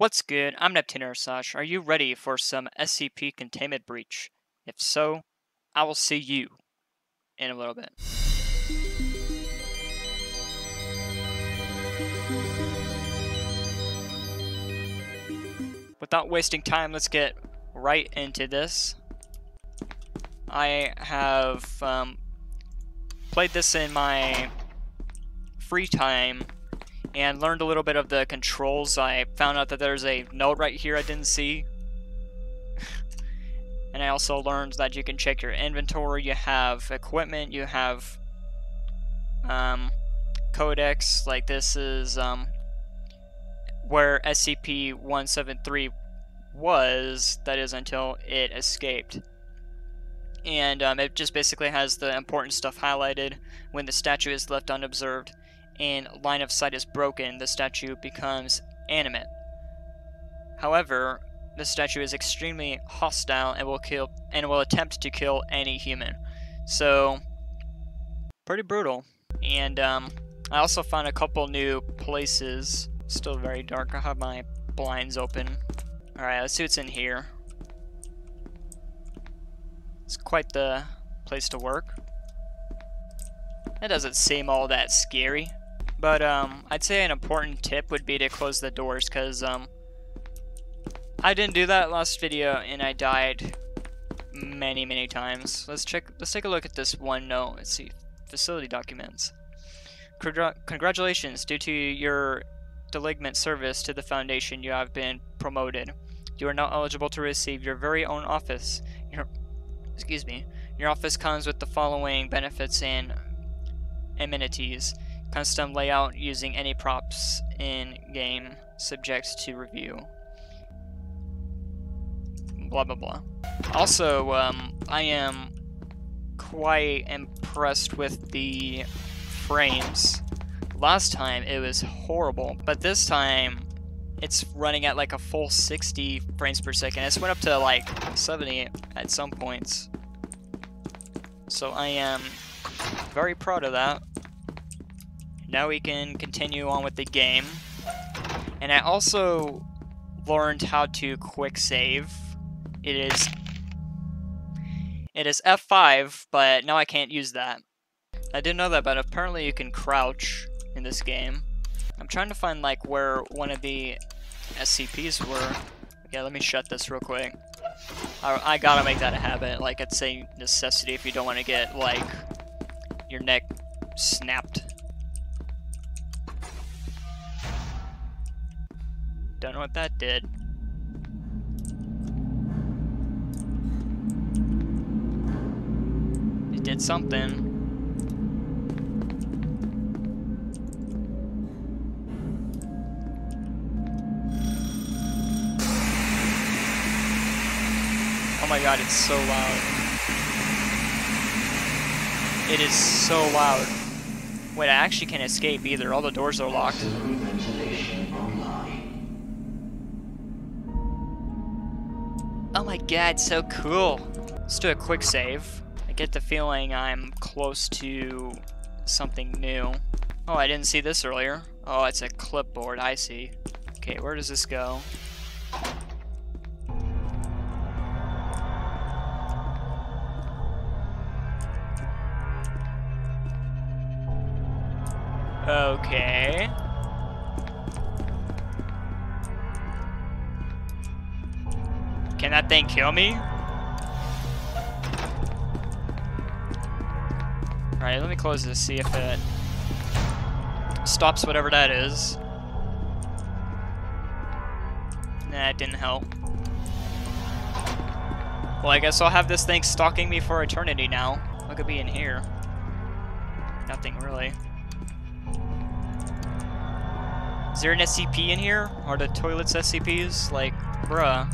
What's good? I'm Neptune Airslash. Are you ready for some SCP containment breach? If so, I will see you in a little bit. Without wasting time, let's get right into this. I have um, played this in my free time and learned a little bit of the controls. I found out that there's a note right here I didn't see. and I also learned that you can check your inventory. You have equipment, you have um, codex, like this is um, where SCP-173 was, that is until it escaped. And um, it just basically has the important stuff highlighted when the statue is left unobserved and line of sight is broken, the statue becomes animate. However, the statue is extremely hostile and will kill and will attempt to kill any human. So, pretty brutal. And um, I also found a couple new places. Still very dark. I have my blinds open. All right, let's see what's in here. It's quite the place to work. It doesn't seem all that scary. But um, I'd say an important tip would be to close the doors because um, I didn't do that last video and I died many many times. Let's check. Let's take a look at this one note. Let's see facility documents. Congratulations, due to your delinquent service to the Foundation, you have been promoted. You are now eligible to receive your very own office. Your, excuse me. Your office comes with the following benefits and amenities. Custom layout using any props in game subject to review. Blah blah blah. Also, um, I am quite impressed with the frames. Last time it was horrible, but this time it's running at like a full 60 frames per second. It's went up to like 70 at some points. So I am very proud of that. Now we can continue on with the game. And I also learned how to quick save. It is it is F5, but now I can't use that. I didn't know that, but apparently you can crouch in this game. I'm trying to find like where one of the SCPs were. Yeah, let me shut this real quick. I, I gotta make that a habit. Like, it's a necessity if you don't want to get, like, your neck snapped. Don't know what that did. It did something. Oh my god, it's so loud. It is so loud. Wait, I actually can't escape either. All the doors are locked. Oh my god, so cool. Let's do a quick save. I get the feeling I'm close to something new. Oh, I didn't see this earlier. Oh, it's a clipboard, I see. Okay, where does this go? Okay. Can that thing kill me? Alright, let me close this, see if it stops whatever that is. Nah, it didn't help. Well, I guess I'll have this thing stalking me for eternity now. What could be in here? Nothing, really. Is there an SCP in here? Are the toilets SCPs? Like, bruh.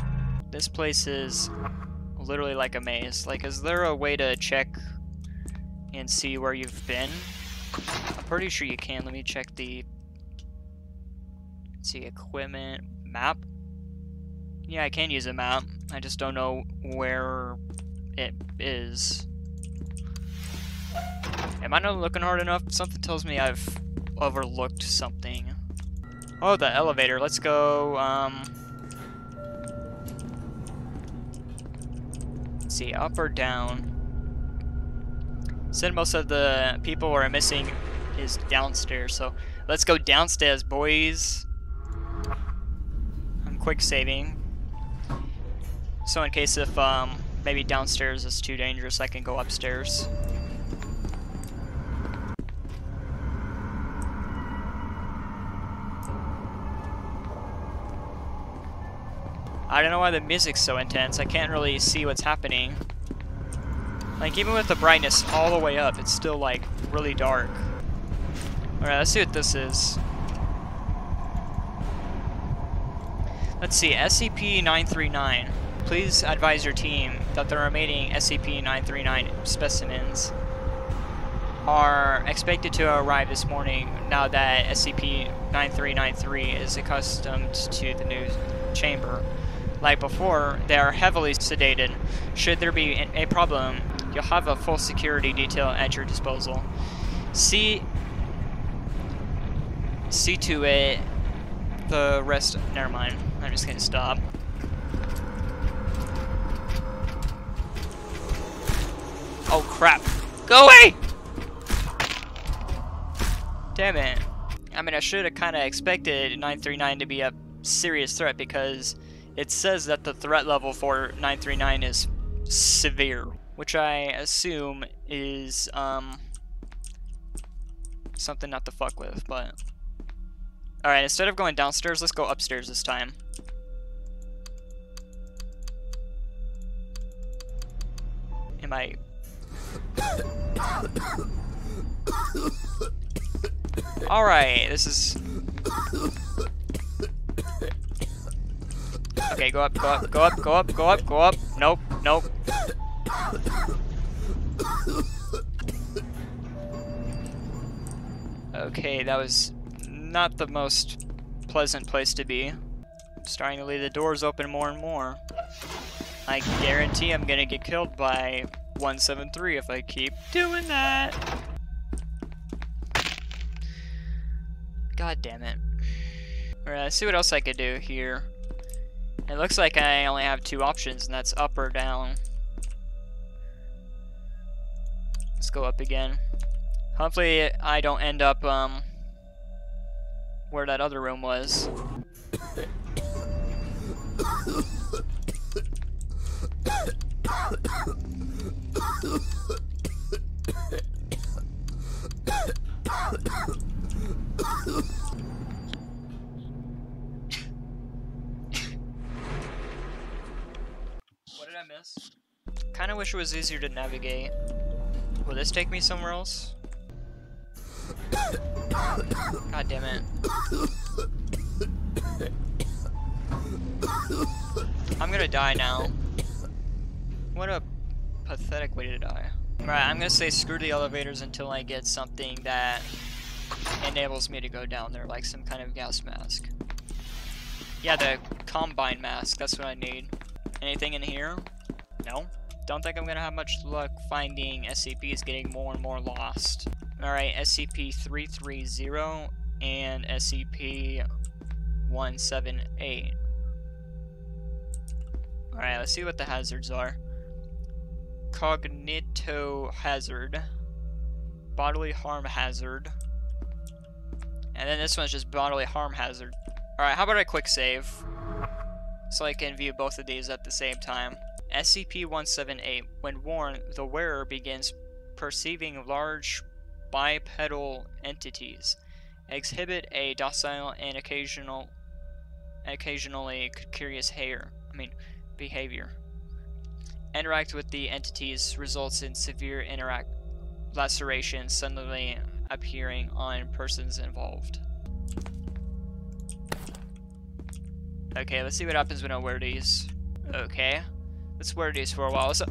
This place is literally like a maze. Like, is there a way to check and see where you've been? I'm pretty sure you can. Let me check the... see, equipment... map? Yeah, I can use a map. I just don't know where it is. Am I not looking hard enough? Something tells me I've overlooked something. Oh, the elevator. Let's go, um... see, up or down? Said most of the people are missing is downstairs, so let's go downstairs, boys. I'm quick saving. So in case if, um, maybe downstairs is too dangerous, I can go upstairs. I don't know why the music's so intense. I can't really see what's happening. Like, even with the brightness all the way up, it's still, like, really dark. Alright, let's see what this is. Let's see, SCP-939. Please advise your team that the remaining SCP-939 specimens are expected to arrive this morning now that SCP-9393 is accustomed to the new chamber. Like before, they are heavily sedated. Should there be a problem, you'll have a full security detail at your disposal. See, see to it. The rest. Never mind. I'm just gonna stop. Oh crap! Go away! Damn it. I mean, I should have kind of expected 939 to be a serious threat because it says that the threat level for 939 is severe, which I assume is um, something not to fuck with, but... Alright, instead of going downstairs, let's go upstairs this time. Am I... Alright, this is... Okay, go up, go up, go up, go up, go up, go up. Nope, nope. Okay, that was not the most pleasant place to be. I'm starting to leave the doors open more and more. I guarantee I'm gonna get killed by 173 if I keep doing that. God damn it. Alright, see what else I could do here. It looks like I only have two options, and that's up or down. Let's go up again. Hopefully I don't end up um, where that other room was. Miss. Kinda wish it was easier to navigate. Will this take me somewhere else? God damn it. I'm gonna die now. What a pathetic way to die. Right, I'm gonna say screw the elevators until I get something that enables me to go down there, like some kind of gas mask. Yeah, the Combine mask, that's what I need. Anything in here? No. Don't think I'm gonna have much luck finding SCPs getting more and more lost. Alright, SCP-330 and SCP-178. Alright, let's see what the hazards are. Cognito hazard. Bodily harm hazard. And then this one's just bodily harm hazard. Alright, how about I quick save? So I can view both of these at the same time. SCP-178. When worn, the wearer begins perceiving large bipedal entities, exhibit a docile and occasional, occasionally curious hair. I mean, behavior. Interact with the entities results in severe interact lacerations suddenly appearing on persons involved. Okay, let's see what happens when I wear these. Okay. Let's wear these for a while. So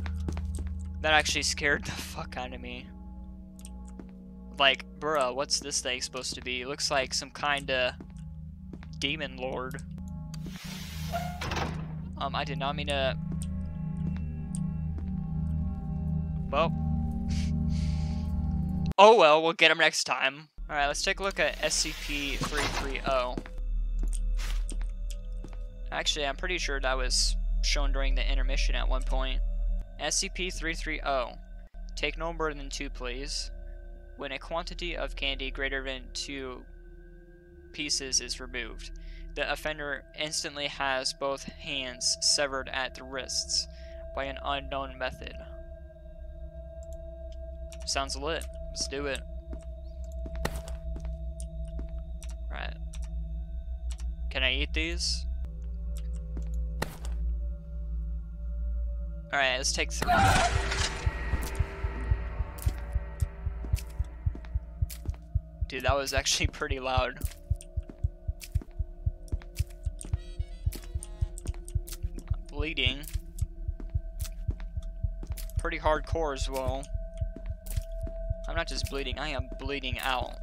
that actually scared the fuck out of me. Like, bruh, what's this thing supposed to be? It looks like some kinda demon lord. Um, I did not mean to... Well. oh well, we'll get him next time. Alright, let's take a look at SCP-330. Actually, I'm pretty sure that was shown during the intermission at one point. SCP-330. Take no more than two, please. When a quantity of candy greater than two pieces is removed, the offender instantly has both hands severed at the wrists by an unknown method. Sounds lit. Let's do it. Right. Can I eat these? Alright, let's take three. Dude, that was actually pretty loud. Bleeding. Pretty hardcore as well. I'm not just bleeding, I am bleeding out.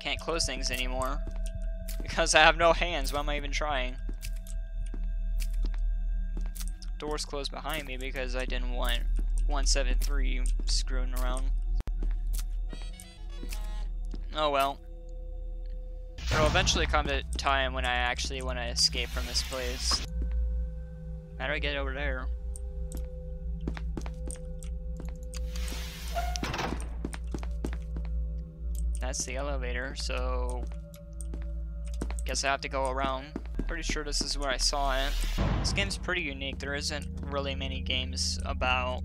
Can't close things anymore. Because I have no hands, why am I even trying? Doors closed behind me because I didn't want 173 screwing around. Oh well. There'll eventually come a time when I actually want to escape from this place. How do I get over there? That's the elevator, so... Guess I have to go around. Pretty sure this is where I saw it. This game's pretty unique. There isn't really many games about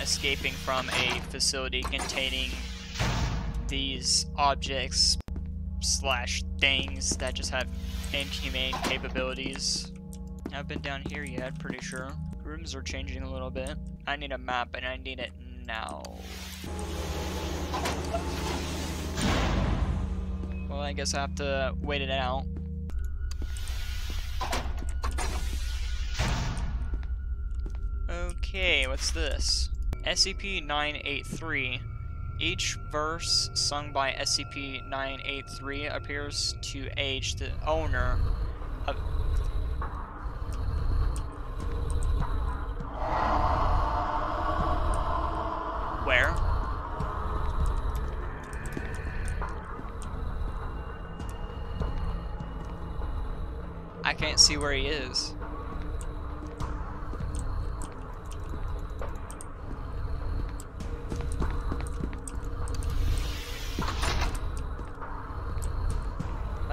escaping from a facility containing these objects slash things that just have inhumane capabilities. I've been down here yet, pretty sure. Rooms are changing a little bit. I need a map and I need it now. Well, I guess I have to wait it out. Okay, what's this? SCP-983. Each verse sung by SCP-983 appears to age the owner of... Where? I can't see where he is.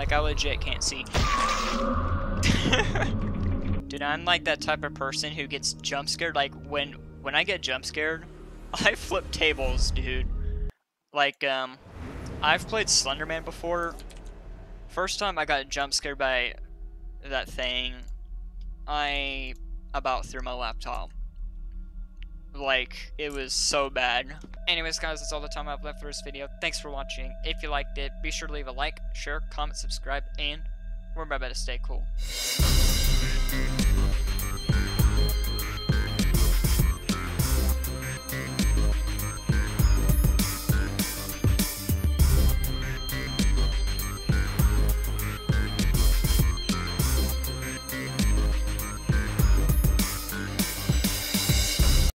Like, I legit can't see. Dude, I'm like that type of person who gets jump scared. Like, when when I get jump scared, I flip tables, dude. Like, um, I've played Slenderman before. First time I got jump scared by that thing, I about threw my laptop. Like, it was so bad. Anyways, guys, that's all the time I have left for this video. Thanks for watching. If you liked it, be sure to leave a like, share, comment, subscribe, and remember to stay cool.